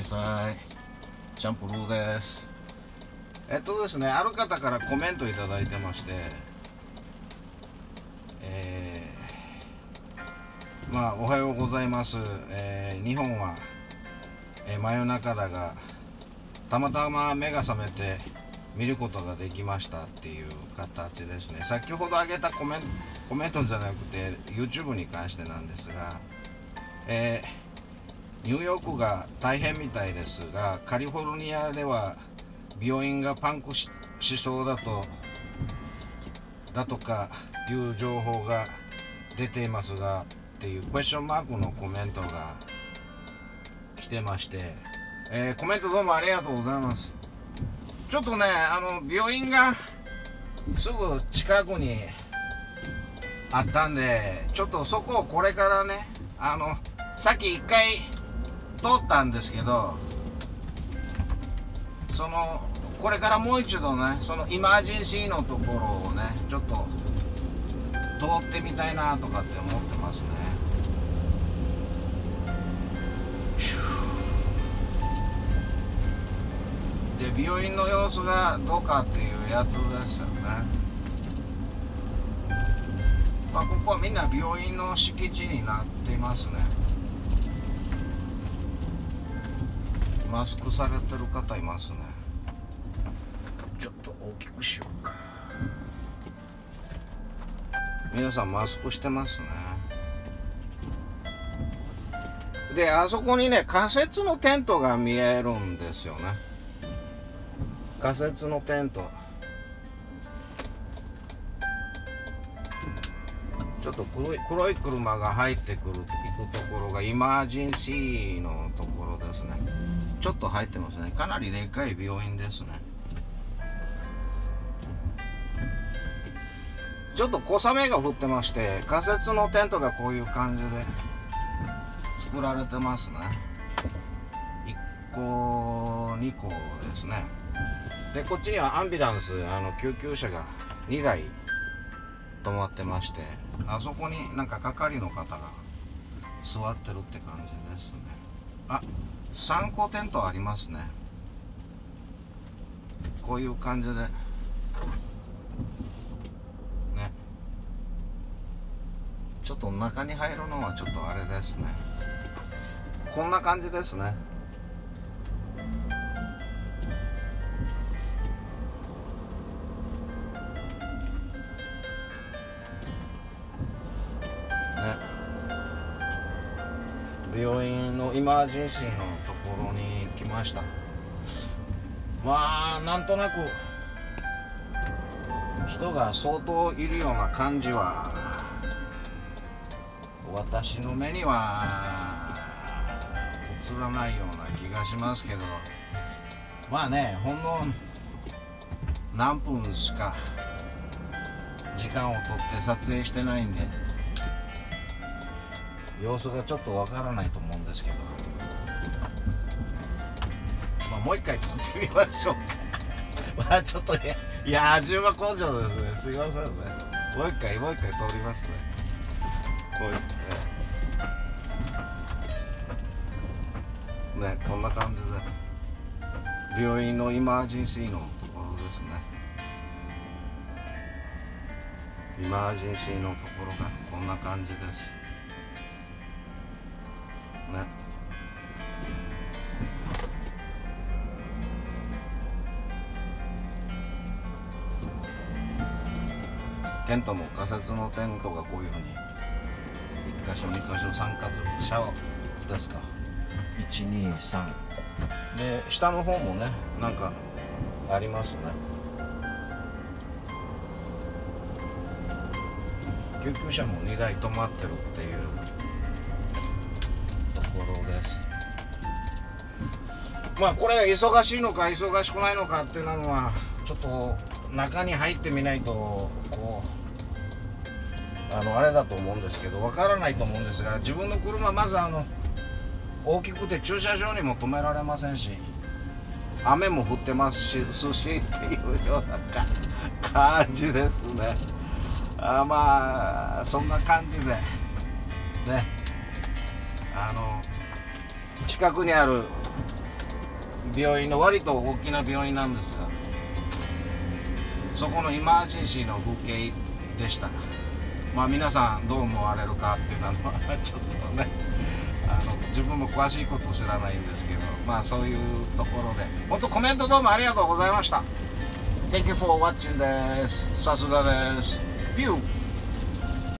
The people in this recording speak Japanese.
いさい。チャンプルーです。えっとですねある方からコメントいただいてましてえー、まあおはようございます、えー、日本は、えー、真夜中だがたまたま目が覚めて見ることができましたっていう形ですね。先ほど挙げたコメントコメントじゃなくて YouTube に関してなんですがえーニューヨークが大変みたいですがカリフォルニアでは病院がパンクしそうだとだとかいう情報が出ていますがっていうクエスチョンマークのコメントが来てまして、えー、コメントどうもありがとうございます。ちょっとねあの病院がすぐ近くにあったんでちょっとそこをこれからねあのさっき一回通ったんですけどそのこれからもう一度ねそのイマージンシーのところをねちょっと通ってみたいなとかって思ってますね。で病院の様子がどうかっていうやつですよね。まあここはみんな病院の敷地になっていますね。マスクされてる方いますね。ちょっと大きくしようか。皆さんマスクしてますね。であそこにね仮設のテントが見えるんですよね。仮設のテント。ちょっと黒い黒い車が入ってくる行くところがイマージンシーのところですねちょっと入ってますね。かなりでかい病院ですね。ちょっと小雨が降ってまして仮設のテントがこういう感じで作られてますね。1個2個ですね。でこっちにはアンビランスあの救急車が2台止まってましてあそこになんか係の方が座ってるって感じですね。あ参考テントありますね。こういう感じで。ね。ちょっと中に入るのはちょっとあれですね。こんな感じですね。病院のイマージンシーのところに来ました。まあなんとなく人が相当いるような感じは私の目には映らないような気がしますけど。まあねほんの何分しか時間をとって撮影してないんで。様子がちょっとわからないと思うんですけど、まあ、もう一回撮ってみましょうか。まあちょっとねいや味は工場ですね。すいませんね。もう一回もう一回通りますね。こういうねねこんな感じで。病院のイマージンシーのところですね。イマージンシーのところがこんな感じです。ね。テントも仮設のテントがこういうふうに1箇所2箇所3箇所シャワーですか。123で下の方もねなんかありますね。救急車も2台止まってるっていうまあこれ忙しいのか忙しくないのかっていうのはちょっと中に入ってみないとこうあのあれだと思うんですけどわからないと思うんですが自分の車まずあの大きくて駐車場にも止められませんし雨も降ってますし寿司っていうような感じですね。あまあそんな感じでね。あの近くにある病院の割と大きな病院なんですがそこのイマージンシーの風景でした。まあ皆さんどう思われるかっていうのはちょっとねあの自分も詳しいこと知らないんですけどまあそういうところで。本当コメントどうもありがとうございました。Thank you for watching です。さすがです。ピュー